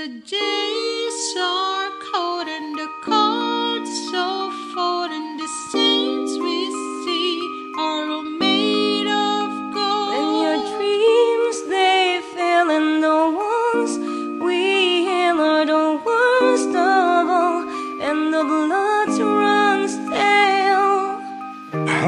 the days are cold and the cards so fold and the scenes we see are all made of gold. When your dreams they fail and the ones we heal are the worst of all, and the blood runs stale.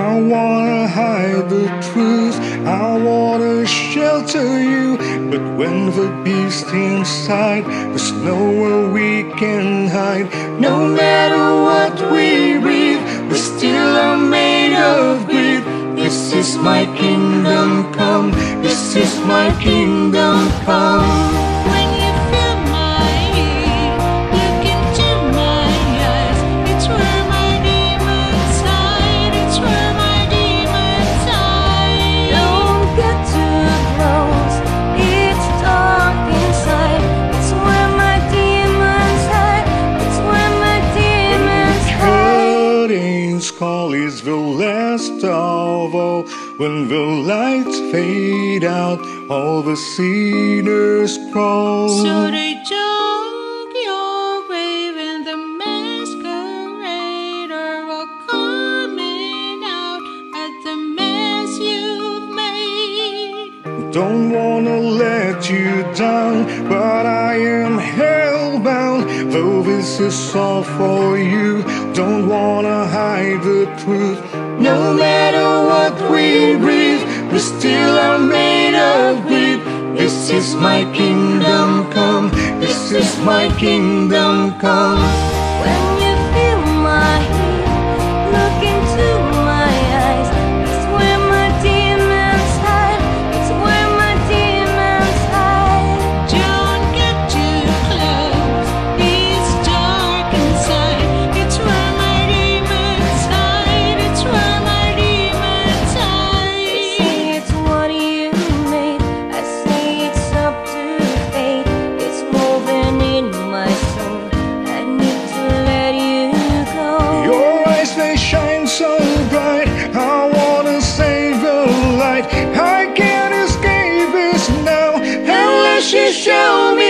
I wanna hide the truth, I wanna shelter you. But when the beast inside, there's nowhere we can hide. No matter what we breathe, we still are made of greed. This is my kingdom come, this is my kingdom come. Is the last of all. When the lights fade out, all the sinners crawl. So they dug your grave and the masquerader are coming out at the mess you've made. Don't wanna let you down, but I am hellbound. This is all for you, don't wanna hide the truth. No matter what we breathe, we still are made of greed. This is my kingdom come, this is my kingdom come. Unless you show